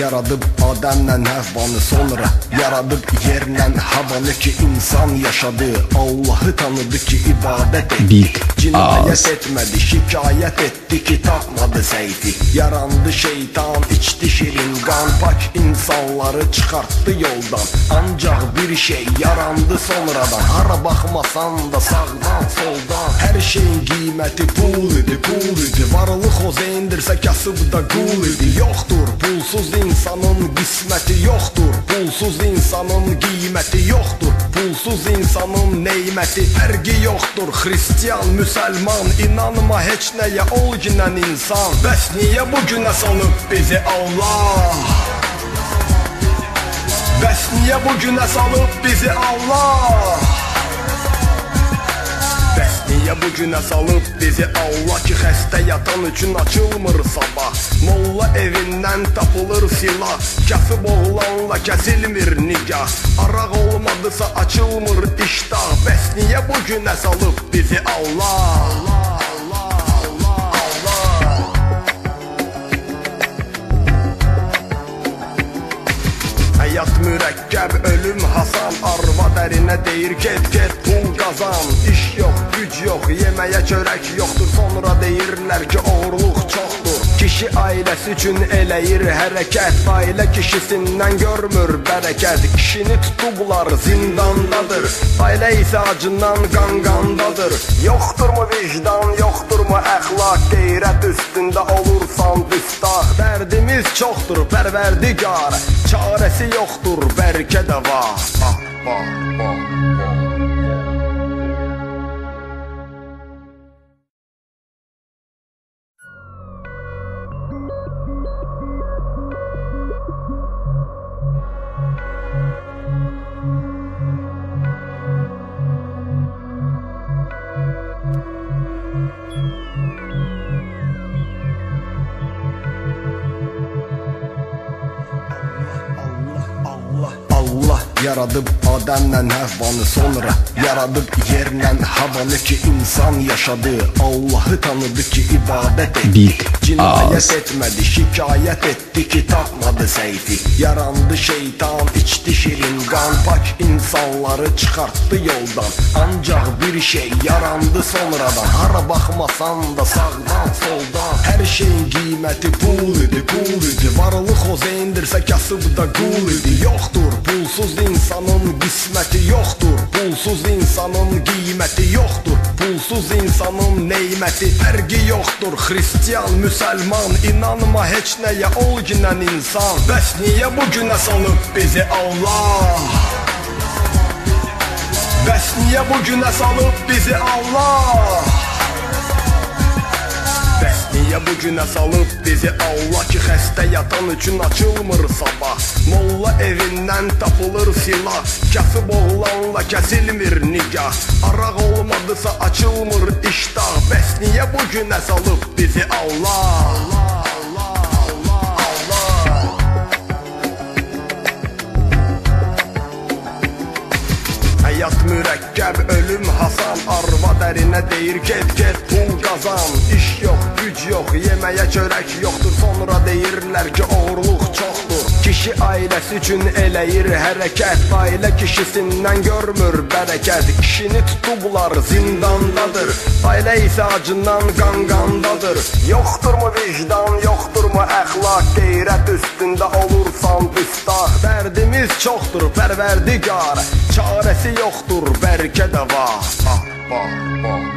Yaradım Adem'den hevvanı sonra. Yaradım yerden havanı ki insan yaşadı. Allah'ı tanıdı ki ibadet etti. Big Cinayet etmedi şikayet etti ki tapmadı seyti. Yarandı şeytan içti şirin kan. Pak insanları çıkarttı yoldan. Ancak bir şey yarandı sonradan. Hara bakmasan da sağdan soldan. Her şeyin kıymeti pul idi pul idi. Varlık o zeyindirse kasıb da kul idi. Yoktur pulsuz insan insanın qisməti yoxdur Pulsuz insanın qiyməti yoxdur Pulsuz insanın neyməti fərqi yoxdur Xristiyan, müsəlman inanma heç nəyə ol ginən insan Bəs niyə bu günə salıb bizi Allah? Bəs niyə bu günə salıb bizi Allah? Niyə bu günə salıb bizi Allah ki xəstə yatan üçün açılmır sabah. Molla evindən tapılır silah. Kasıb oğlanla kəsilmir nigah. Araq olmadısa açılmır iştah. Bəs niyə bu günə salıb bizi Allah, Allah. Həyat mürəkkəb, ölüm hasan. Arva dərinə deyir get get pul qazan. İş yox, güc yox, yeməyə çörək yoxdur. Sonra deyirlər ki oğurluq çoxdur. Kişi ailəsi üçün eləyir hərəkət. Ailə kişisindən görmür bərəkət. Kişini tutublar zindandadır. Ailə isə acından qanqandadır. Yoxdurmu vicdan, yoxdurmu əxlaq? Qeyrət üstündə olursan düstaq Dərdimiz çoxdur pərverdigar. Çarəsi yoxdur bəlkə də var Ah, bah, bah, Yaradıp ademden hevvanı sonra Yaradıp yerden havanı ki insan yaşadı. Allah'ı tanıdı ki ibadet etti. Cinayet etmedi şikayet etti ki takmadı seyfi Yarandı şeytan içti şirin kan. Pak insanları çıkarttı yoldan. Ancak bir şey yarandı sonradan. Hara bakmasan da sağdan soldan. Her şeyin kıymeti pul idi pul idi. Varlık o zeyindirse kasıb da kul idi. Yoktur pulsuz din insanın qisməti yoxdur Pulsuz insanın qiyməti yoxdur Pulsuz insanın neyməti fərqi yoxdur Xristiyan, müsəlman inanma heç nəyə ol ginən insan Bəs niyə bu günə salıb bizi Allah? Bəs niyə bu günə salıb bizi Allah? Niyə bu günə salıb bizi Allah ki xəstə yatan üçün açılmır sabah Molla evindən tapılır silah Kasıb oğlanla kəsilmir nigah Araq olmadısa açılmır iştah Bəs niyə bu günə salıb bizi Allah, Allah. Həyat mürəkkəb, ölüm hasan Arva dərinə deyir get get pul qazan. İş yox, güc yox, yeməyə çörək yoxdur. Sonra deyirlər ki oğurluq çoxdur. Kişi ailəsi üçün eləyir hərəkət. Ailə kişisindən görmür bərəkət. Kişini tutublar zindandadır. Ailə isə acından qanqandadır. Yoxdurmu vicdan, yoxdurmu əxlaq? Qeyrət üstündə olursan düstaq Dərdimiz çoxdur pərverdigar. Çarəsi yoxdur bəlkə də var bar.